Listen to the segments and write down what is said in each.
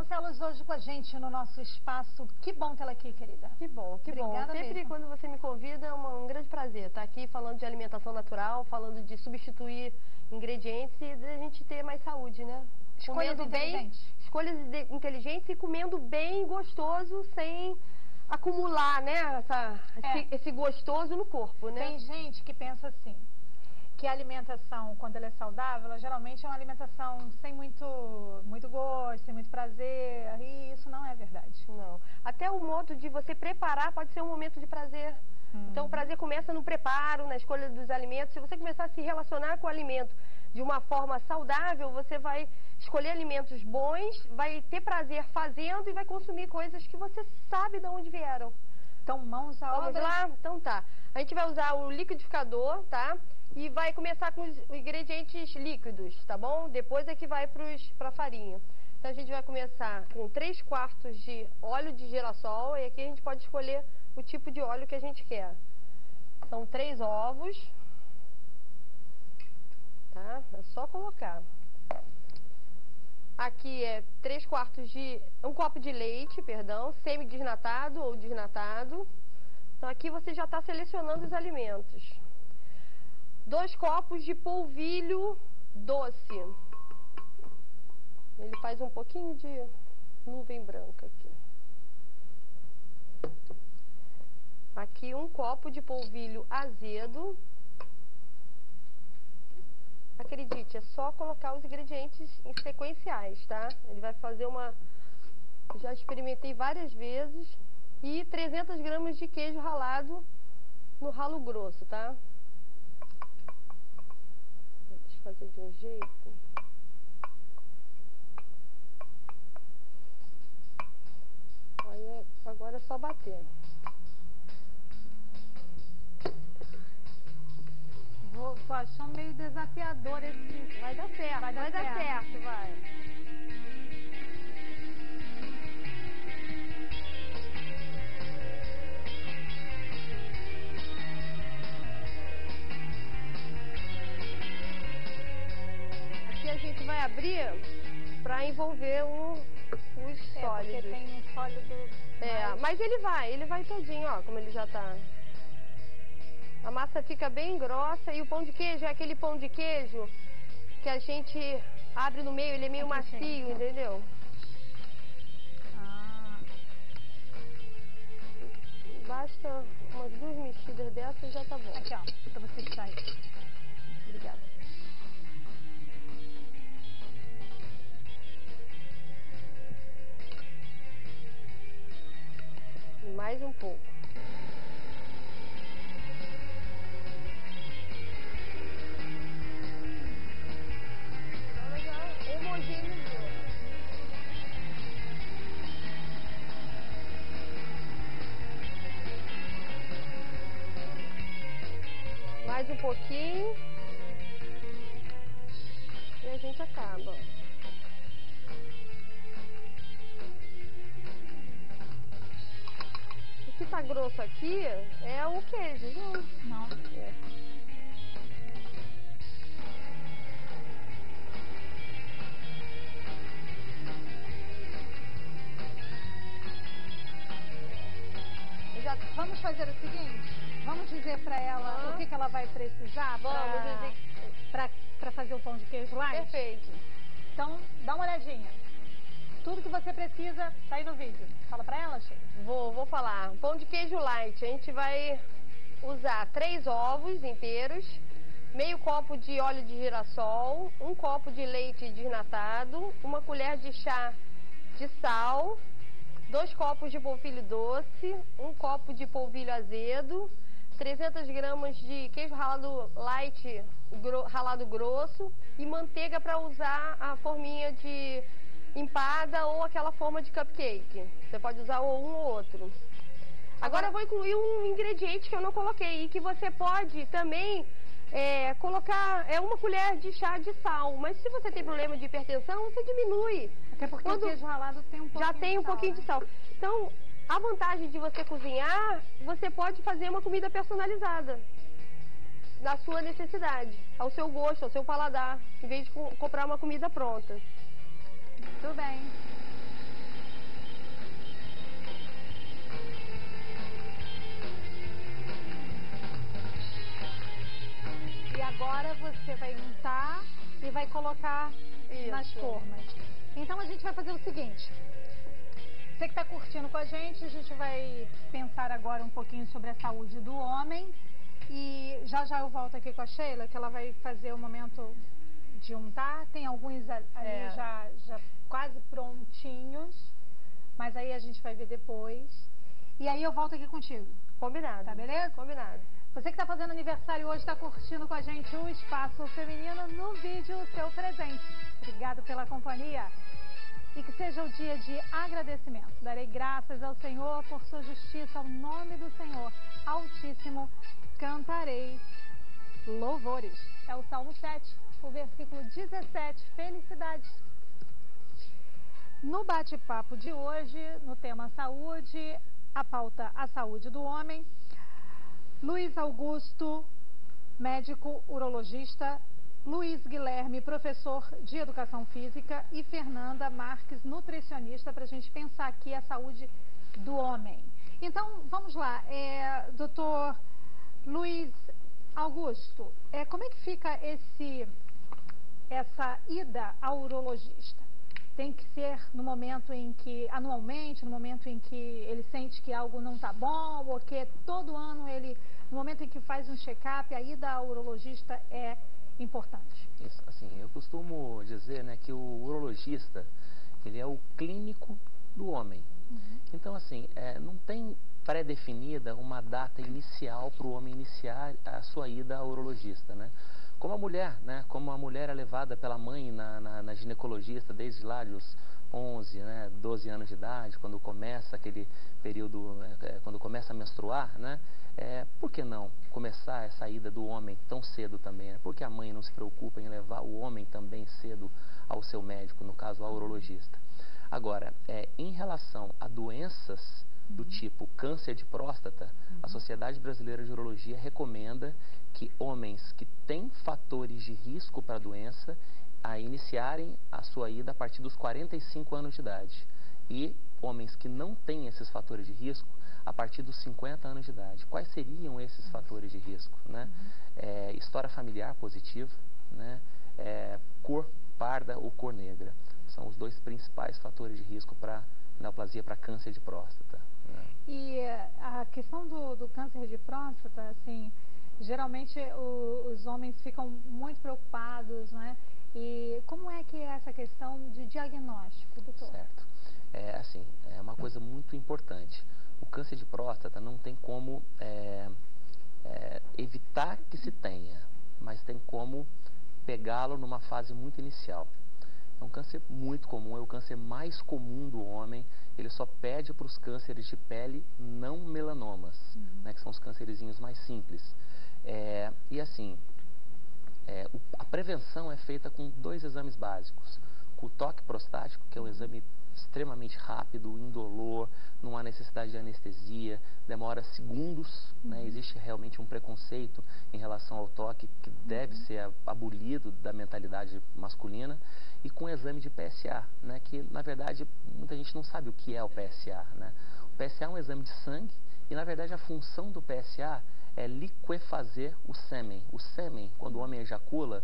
Vasconcelos hoje com a gente no nosso espaço. Que bom tê-la aqui, querida. Que bom, que Obrigada bom. Sempre mesmo. quando você me convida é um grande prazer estar aqui falando de alimentação natural, falando de substituir ingredientes e de a gente ter mais saúde, né? Escolhas comendo bem, escolhas inteligentes e comendo bem gostoso sem acumular, né, essa, É. esse, esse gostoso no corpo, né? Tem gente que pensa assim, que a alimentação, quando ela é saudável, ela geralmente é uma alimentação sem muito, muito gosto, sem muito prazer, e isso não é verdade. Não. Até o modo de você preparar pode ser um momento de prazer. Hum. Então, o prazer começa no preparo, na escolha dos alimentos. Se você começar a se relacionar com o alimento de uma forma saudável, você vai escolher alimentos bons, vai ter prazer fazendo e vai consumir coisas que você sabe de onde vieram. Então, mãos à Vamos obra. lá? Então tá. A gente vai usar o liquidificador, tá? E vai começar com os ingredientes líquidos, tá bom? Depois é que vai para a farinha. Então a gente vai começar com 3 quartos de óleo de girassol e aqui a gente pode escolher o tipo de óleo que a gente quer. São três ovos, tá? É só colocar. Aqui é 3 quartos de... um copo de leite, perdão, semi-desnatado ou desnatado. Então aqui você já está selecionando os alimentos. Dois copos de polvilho doce. Ele faz um pouquinho de nuvem branca aqui. Aqui um copo de polvilho azedo. Acredite, é só colocar os ingredientes em sequenciais, tá? Ele vai fazer uma... Já experimentei várias vezes. E 300 gramas de queijo ralado no ralo grosso, tá? Deixa eu fazer de um jeito. Agora é só bater. Vou, tô achando meio desafiador esse... Vai dar certo, Vai dar certo. certo, vai. Aqui a gente vai abrir para envolver o, os É, porque sólidos. tem um sólido... É, mais- mas ele vai, ele vai todinho, ó, como ele já tá. A massa fica bem grossa e o pão de queijo é aquele pão de queijo que a gente abre no meio, ele é meio Aqui, macio, entendeu? Ah, Basta umas duas mexidas dessas e já tá bom. aqui, ó, pra você tirar isso. Obrigada. E mais um pouco. Mais um pouquinho. E a gente acaba. O que tá grosso aqui é o queijo, viu? Não. É. Já, vamos fazer o seguinte, vamos dizer pra ela Ah. o que, que ela vai precisar pra fazer o pão de queijo lá? Perfeito. Então, dá uma olhadinha. Tudo que você precisa tá aí no vídeo. Fala pra ela, Sheila. Vou, vou falar. Pão de queijo light. A gente vai usar três ovos inteiros, meio copo de óleo de girassol, um copo de leite desnatado, uma colher de chá de sal, dois copos de polvilho doce, um copo de polvilho azedo, 300 gramas de queijo ralado light, gro- ralado grosso e manteiga para usar a forminha de empada ou aquela forma de cupcake. Você pode usar ou um ou outro. Agora eu vou incluir um ingrediente que eu não coloquei e que você pode também é, colocar é uma colher de chá de sal. Mas se você tem problema de hipertensão, você diminui. Até porque Quando o queijo ralado tem um pouquinho Já tem um de sal, pouquinho né? de sal. Então, a vantagem de você cozinhar, você pode fazer uma comida personalizada da sua necessidade, ao seu gosto, ao seu paladar, em vez de co comprar uma comida pronta. Muito bem. E agora você vai untar e vai colocar Isso. nas formas. Então a gente vai fazer o seguinte, você que está curtindo com a gente, a gente vai pensar agora um pouquinho sobre a saúde do homem. E já já eu volto aqui com a Sheila, que ela vai fazer o momento de untar. Tem alguns ali É. já, já quase prontinhos, mas aí a gente vai ver depois. E aí eu volto aqui contigo, Combinado. tá beleza? Combinado. Você que está fazendo aniversário hoje, está curtindo com a gente o Espaço Feminino no vídeo o seu presente. Obrigado pela companhia. E que seja o dia de agradecimento. Darei graças ao Senhor por sua justiça, ao nome do Senhor Altíssimo. Cantarei louvores. É o Salmo 7, o versículo 17. Felicidades. No bate-papo de hoje, no tema saúde, a pauta a saúde do homem, Luiz Augusto, médico urologista, Luiz Guilherme, professor de educação física e Fernanda Marques, nutricionista, para a gente pensar aqui a saúde do homem. Então, vamos lá, é, doutor Luiz Augusto, é, como é que fica esse, essa ida ao urologista? Tem que ser no momento em que, anualmente, no momento em que ele sente que algo não está bom, ou que todo ano ele, no momento em que faz um check-up, a ida ao urologista é importante. Isso, assim, eu costumo dizer, né, que o urologista, ele é o clínico do homem. Então, assim, é, não tem pré-definida uma data inicial para o homem iniciar a sua ida ao urologista, né? Como a mulher, né? Como a mulher é levada pela mãe na, na, na ginecologista desde lá dos 11, né, 12 anos de idade, quando começa aquele período, é, é, quando começa a menstruar, né? É, por que não começar essa ida do homem tão cedo também? Né? Por que a mãe não se preocupa em levar o homem também cedo ao seu médico, no caso ao urologista? Agora, é, em relação a doenças do tipo câncer de próstata, a Sociedade Brasileira de Urologia recomenda que homens que têm fatores de risco para a doença a iniciarem a sua ida a partir dos 45 anos de idade. E homens que não têm esses fatores de risco a partir dos 50 anos de idade. Quais seriam esses fatores de risco? Né? É, história familiar positiva, né? É, cor parda ou cor negra. São os dois principais fatores de risco para neoplasia, para câncer de próstata. né? E eh, a questão do, do câncer de próstata, assim, geralmente o- os homens ficam muito preocupados, né? E como é que é essa questão de diagnóstico, doutor? Certo. É assim, é uma coisa muito importante. O câncer de próstata não tem como é, é, evitar que se tenha, mas tem como pegá-lo numa fase muito inicial. É um câncer muito comum, é o câncer mais comum do homem. Ele só pede para os cânceres de pele não melanomas, né, que são os câncerezinhos mais simples. É, e assim, é, o- a prevenção é feita com dois exames básicos. Com o toque prostático, que é um exame extremamente rápido, indolor, não há necessidade de anestesia, demora segundos. né? Existe realmente um preconceito em relação ao toque que deve ser abolido da mentalidade masculina. E com o exame de PSA, né? que na verdade muita gente não sabe o que é o PSA. Né? O PSA é um exame de sangue e na verdade a função do PSA é liquefazer o sêmen. O sêmen, quando o homem ejacula,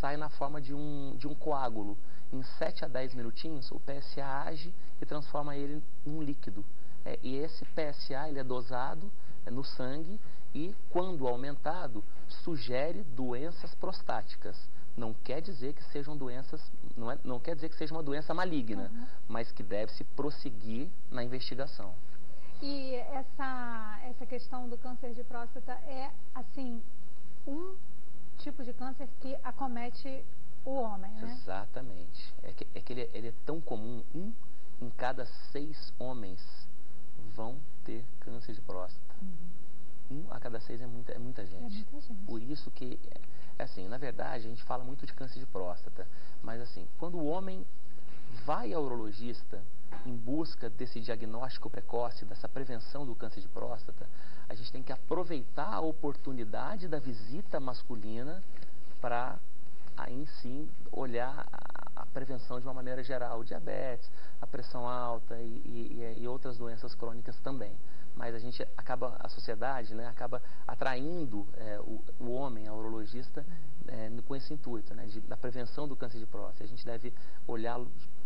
sai na forma de um, de um coágulo. Em 7 a 10 minutinhos, o PSA age e transforma ele num líquido. É, e esse PSA ele é dosado é, no sangue e, quando aumentado, sugere doenças prostáticas. Não quer dizer que sejam doenças, não, é- não quer dizer que seja uma doença maligna, mas que deve se prosseguir na investigação. E essa, essa questão do câncer de próstata é, assim, um tipo de câncer que acomete o homem, né? Exatamente. É que, é que ele, é- ele é tão comum, um em cada seis homens vão ter câncer de próstata. Um a cada seis é muita, é muita gente. muita gente. Por isso que, é assim, na verdade, a gente fala muito de câncer de próstata, mas assim, quando o homem vai ao urologista em busca desse diagnóstico precoce, dessa prevenção do câncer de próstata, a gente tem que aproveitar a oportunidade da visita masculina para aí sim olhar a, prevenção de uma maneira geral, diabetes, a pressão alta e, e- e outras doenças crônicas também. Mas a gente acaba, a sociedade né, acaba atraindo é, o, o homem ao urologista é, com esse intuito, né, de, da prevenção do câncer de próstata. A gente deve olhar,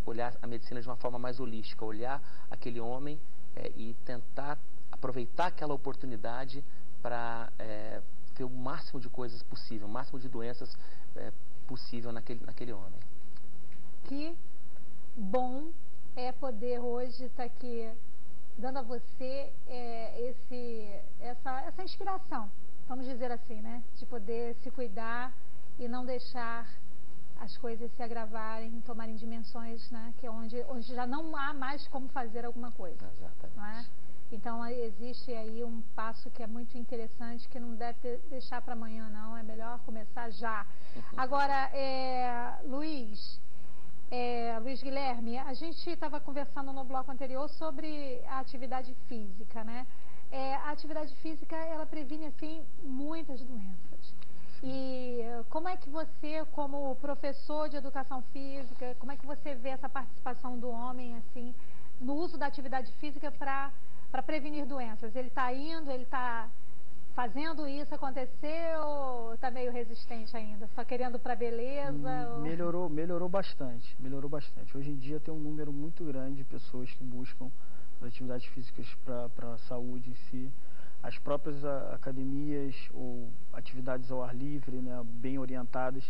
olhar a medicina de uma forma mais holística, olhar aquele homem é, e tentar aproveitar aquela oportunidade para é, ver o máximo de coisas possível, o máximo de doenças é, possível naquele, naquele homem. Que bom é poder hoje estar tá aqui dando a você é, esse, essa, essa inspiração, vamos dizer assim, né? De poder se cuidar e não deixar as coisas se agravarem, tomarem dimensões, né? Que é onde, onde já não há mais como fazer alguma coisa. Exatamente. É? Então existe aí um passo que é muito interessante que não deve ter, deixar para amanhã não, é melhor começar já. Uhum. Agora, é, Luiz, é, Luiz Guilherme, a gente estava conversando no bloco anterior sobre a atividade física, né? É, a atividade física ela previne assim muitas doenças. E como é que você, como professor de educação física, como é que você vê essa participação do homem assim no uso da atividade física para prevenir doenças? Ele está indo, ele está fazendo isso acontecer ou está meio resistente ainda? Só querendo para beleza? Hum, ou... Melhorou, melhorou bastante, melhorou bastante. Hoje em dia tem um número muito grande de pessoas que buscam as atividades físicas para a saúde em si. As próprias academias ou atividades ao ar livre, né, bem orientadas,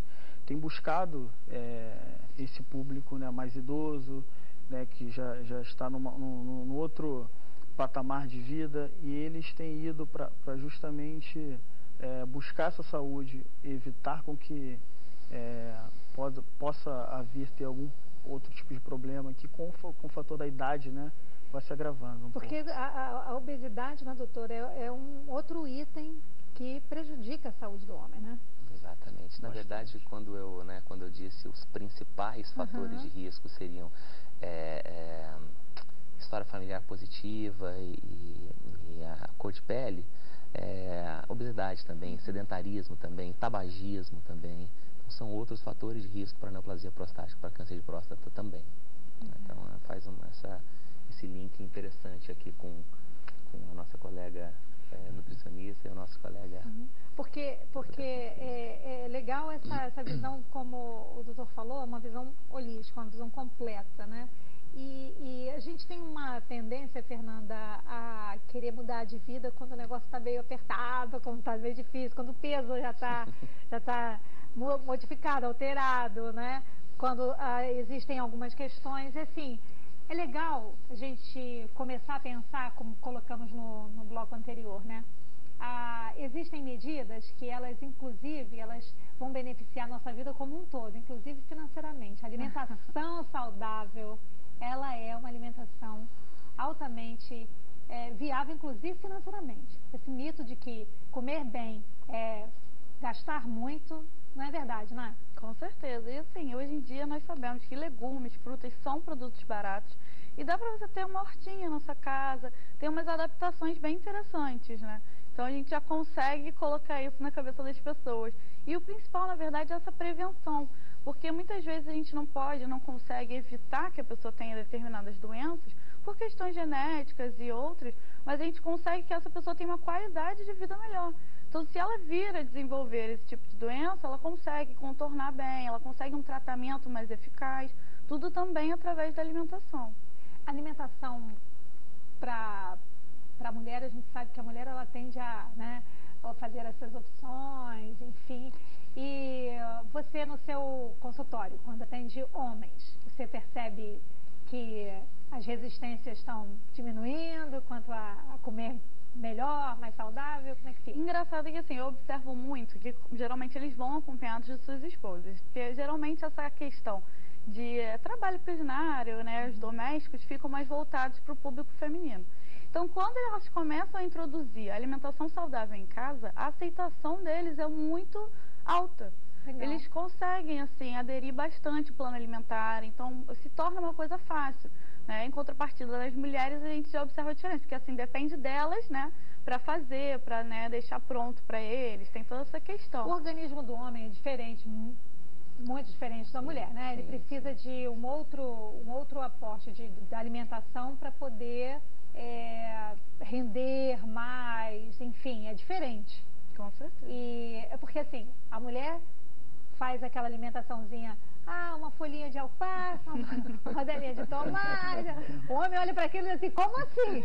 têm buscado é, esse público né, mais idoso, né, que já, já está numa, no, no outro patamar de vida e eles têm ido para justamente é, buscar essa saúde, evitar com que é, pode, possa haver ter algum outro tipo de problema que com, com o fator da idade, né, vai se agravando. Um Porque a, a, obesidade, né, doutor, é, é, um outro item que prejudica a saúde do homem, né? Exatamente. Na Bastante. verdade, quando eu, né, quando eu disse os principais fatores uhum. de risco seriam é, é história familiar positiva e, e a cor de pele, é, obesidade também, sedentarismo também, tabagismo também. Então, são outros fatores de risco para neoplasia prostática, para câncer de próstata também. Uhum. Então, faz uma, essa, esse link interessante aqui com, com a nossa colega é, nutricionista e o nosso colega. Uhum. Porque, porque é, é, legal essa, essa visão, como o doutor falou, uma visão holística, uma visão completa, né? E, e, a gente tem uma tendência, Fernanda, a querer mudar de vida quando o negócio está meio apertado, quando está meio difícil, quando o peso já está já tá modificado, alterado, né? Quando ah, existem algumas questões. Assim, é legal a gente começar a pensar, como colocamos no, no bloco anterior, né? Ah, existem medidas que elas, inclusive, elas vão beneficiar a nossa vida como um todo, inclusive financeiramente. Alimentação saudável, ela é uma alimentação altamente é, viável, inclusive financeiramente. Esse mito de que comer bem é gastar muito, não é verdade, não é? Com certeza. E assim, hoje em dia nós sabemos que legumes, frutas são produtos baratos e dá para você ter uma hortinha na sua casa, tem umas adaptações bem interessantes, né? Então a gente já consegue colocar isso na cabeça das pessoas. E o principal, na verdade, é essa prevenção. Porque muitas vezes a gente não pode, não consegue evitar que a pessoa tenha determinadas doenças por questões genéticas e outras, mas a gente consegue que essa pessoa tenha uma qualidade de vida melhor. Então, se ela vir a desenvolver esse tipo de doença, ela consegue contornar bem, ela consegue um tratamento mais eficaz, tudo também através da alimentação. Alimentação para a mulher, a gente sabe que a mulher ela tende a, né, a fazer essas opções, enfim. No seu consultório, quando atende homens, você percebe que as resistências estão diminuindo quanto a, a comer melhor, mais saudável? Como é que fica? Engraçado que assim, eu observo muito que geralmente eles vão acompanhados de suas esposas. Porque geralmente essa questão de é, trabalho culinário, né, os domésticos ficam mais voltados para o público feminino. Então, quando elas começam a introduzir a alimentação saudável em casa, a aceitação deles é muito alta. Legal. Eles conseguem, assim, aderir bastante ao plano alimentar, então se torna uma coisa fácil. Né? Em contrapartida das mulheres, a gente já observa a diferença, porque assim, depende delas, né? Para fazer, para né, deixar pronto para eles, tem toda essa questão. O organismo do homem é diferente, muito diferente da mulher, né? Ele precisa de um outro, um outro aporte de, alimentação para poder é, render mais, enfim, é diferente. Com certeza. E é porque assim, a mulher faz aquela alimentaçãozinha ah, uma folhinha de alface, uma rodelinha de tomate. O homem olha para aquilo e diz assim, como assim?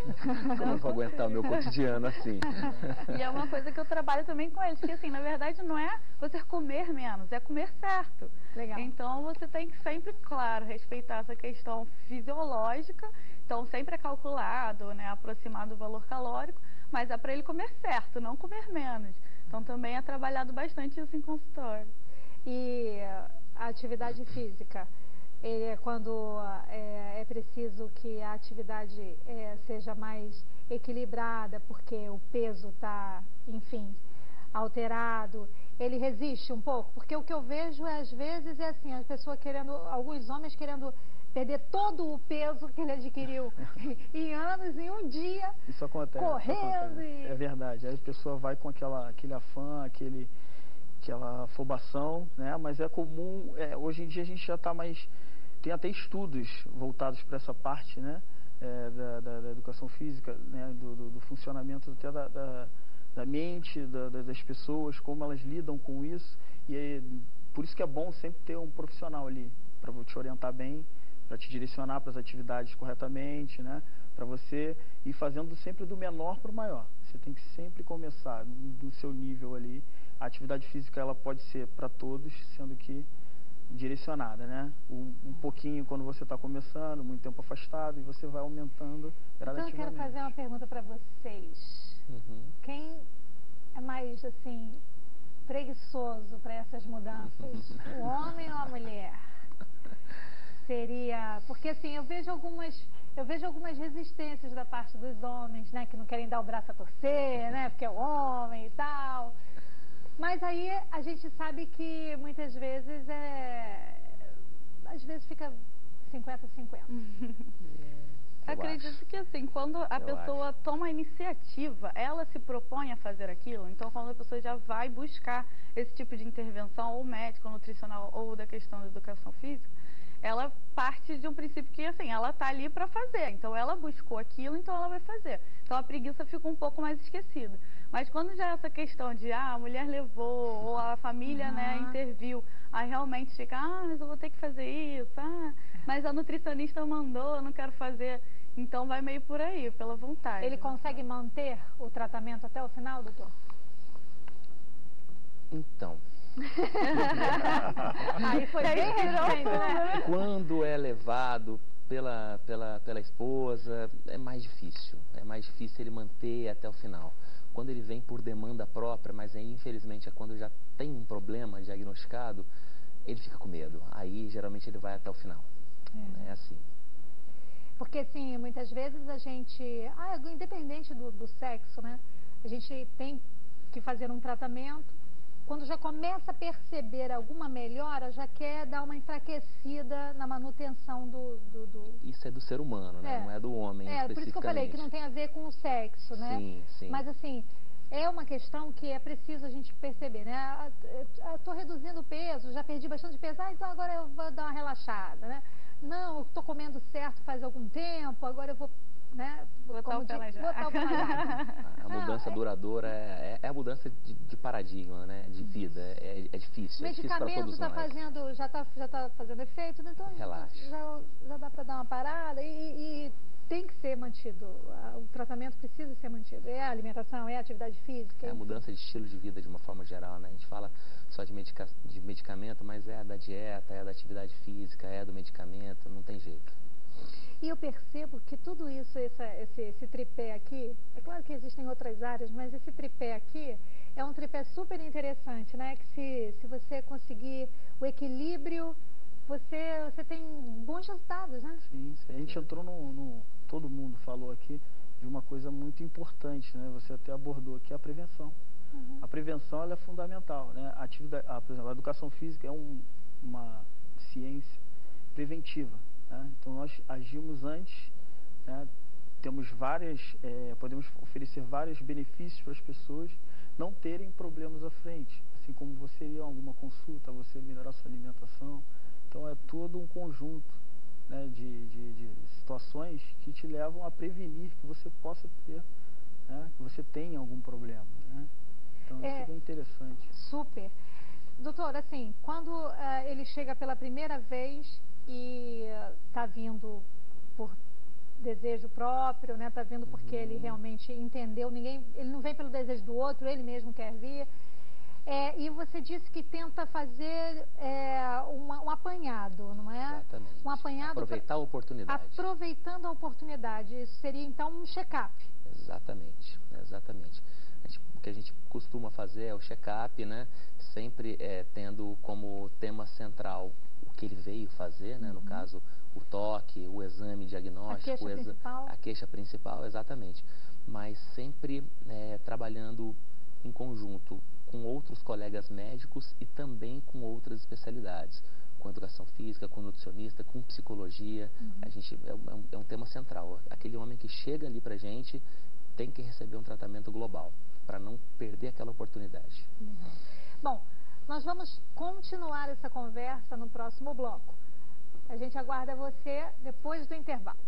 Como eu vou aguentar o meu cotidiano assim? E é uma coisa que eu trabalho também com eles, que assim, na verdade não é você comer menos, é comer certo. Legal. Então você tem que sempre, claro, respeitar essa questão fisiológica, então sempre é calculado, né, aproximado do valor calórico, mas é para ele comer certo, não comer menos. Então também é trabalhado bastante isso em consultório. E a atividade física, é quando é, é, preciso que a atividade é, seja mais equilibrada, porque o peso está, enfim, alterado, ele resiste um pouco? Porque o que eu vejo às vezes é assim, a pessoa querendo, alguns homens querendo perder todo o peso que ele adquiriu em anos, em um dia. Isso acontece. Correndo. Isso acontece. E... É verdade. Aí a pessoa vai com aquela, aquele afã, aquele aquela afobação, né? Mas é comum, é, hoje em dia a gente já está mais, tem até estudos voltados para essa parte, né? É, da, da, da, educação física, né? do, do, do funcionamento até da, da, da mente das pessoas, como elas lidam com isso. E é, por isso que é bom sempre ter um profissional ali para te orientar bem, para te direcionar para as atividades corretamente, né? Para você ir fazendo sempre do menor para o maior. Você tem que sempre começar do seu nível ali a atividade física ela pode ser para todos, sendo que direcionada, né? Um, um pouquinho quando você está começando, muito tempo afastado, e você vai aumentando gradativamente. Então eu quero fazer uma pergunta para vocês. Uhum. Quem é mais, assim, preguiçoso para essas mudanças? o homem ou a mulher? Seria... Porque, assim, eu vejo algumas... Eu vejo algumas resistências da parte dos homens, né? Que não querem dar o braço a torcer, né? Porque é o homem e tal. Mas aí a gente sabe que muitas vezes é. Às vezes fica 50-50. Acredito que assim, quando a eu pessoa acho. toma a iniciativa, ela se propõe a fazer aquilo, então quando a pessoa já vai buscar esse tipo de intervenção, ou médico, ou nutricional, ou da questão da educação física, ela parte de um princípio que assim, ela tá ali para fazer. Então ela buscou aquilo, então ela vai fazer. Então a preguiça fica um pouco mais esquecida. Mas quando já é essa questão de ah, a mulher levou, ou a família uhum. né, interviu, aí realmente fica, ah, mas eu vou ter que fazer isso, ah, mas a nutricionista mandou, eu não quero fazer. Então vai meio por aí, pela vontade. Ele consegue manter o tratamento até o final, doutor? Então. aí foi bem recente, né? Quando é levado pela, pela, pela esposa, é mais difícil. É mais difícil ele manter até o final. Quando ele vem por demanda própria, mas aí infelizmente é quando já tem um problema diagnosticado, ele fica com medo. Aí geralmente ele vai até o final. É, é assim. Porque assim, muitas vezes a gente, ah, independente do, do sexo, né? A gente tem que fazer um tratamento quando já começa a perceber alguma melhora, já quer dar uma enfraquecida na manutenção do. do, do... Isso é do ser humano, né? É. Não é do homem. É, por isso que eu falei que não tem a ver com o sexo, né? Sim, sim. Mas assim, é uma questão que é preciso a gente perceber, né? Estou reduzindo o peso, já perdi bastante peso, ah, então agora eu vou dar uma relaxada, né? Não, eu estou comendo certo faz algum tempo, agora eu vou né? Botar o pé na pé A mudança duradoura é, é, a mudança de, de, paradigma, né? De vida. É, é difícil. O medicamento está fazendo, já está já tá fazendo efeito, né? então Relaxa. Já, já dá para dar uma parada e, e, tem que ser mantido. O tratamento precisa ser mantido. É a alimentação, é a atividade física. É a mudança de estilo de vida de uma forma geral, né? A gente fala só de, medica, de medicamento, mas é da dieta, é da atividade física, é do medicamento, não tem jeito. E eu percebo que tudo isso, esse, esse, esse, tripé aqui, é claro que existem outras áreas, mas esse tripé aqui é um tripé super interessante, né? Que se, se você conseguir o equilíbrio, você, você tem bons resultados, né? Sim, sim. a gente entrou no, no, Todo mundo falou aqui de uma coisa muito importante, né? Você até abordou aqui a prevenção. Uhum. A prevenção ela é fundamental, né? A, atividade, a, por exemplo, a educação física é um, uma ciência preventiva. Né? Então nós agimos antes, né? temos várias, é, podemos oferecer vários benefícios para as pessoas não terem problemas à frente, assim como você ir a alguma consulta, você melhorar sua alimentação. Então é todo um conjunto né, de, de, de, situações que te levam a prevenir que você possa ter, né, que você tenha algum problema. Né? Então é, isso é interessante. Super. Doutor, assim, quando uh, ele chega pela primeira vez e está uh, vindo por desejo próprio, né? Está vindo porque uhum. ele realmente entendeu. Ninguém, ele não vem pelo desejo do outro, ele mesmo quer vir. É, e você disse que tenta fazer é, um, um, apanhado, não é? Exatamente. Um apanhado. Aproveitar a oportunidade. Aproveitando a oportunidade. Isso seria então um check-up. Exatamente, exatamente. Gente, o que a gente costuma fazer é o check-up, né? Sempre é, tendo como tema central que ele veio fazer, né? Uhum. No caso, o toque, o exame diagnóstico, a queixa, exa principal. a queixa principal, exatamente. Mas sempre é, trabalhando em conjunto com outros colegas médicos e também com outras especialidades, com educação física, com nutricionista, com psicologia. Uhum. A gente é um, é um, tema central. Aquele homem que chega ali para gente tem que receber um tratamento global para não perder aquela oportunidade. Uhum. Bom, nós vamos continuar essa conversa no próximo bloco. A gente aguarda você depois do intervalo.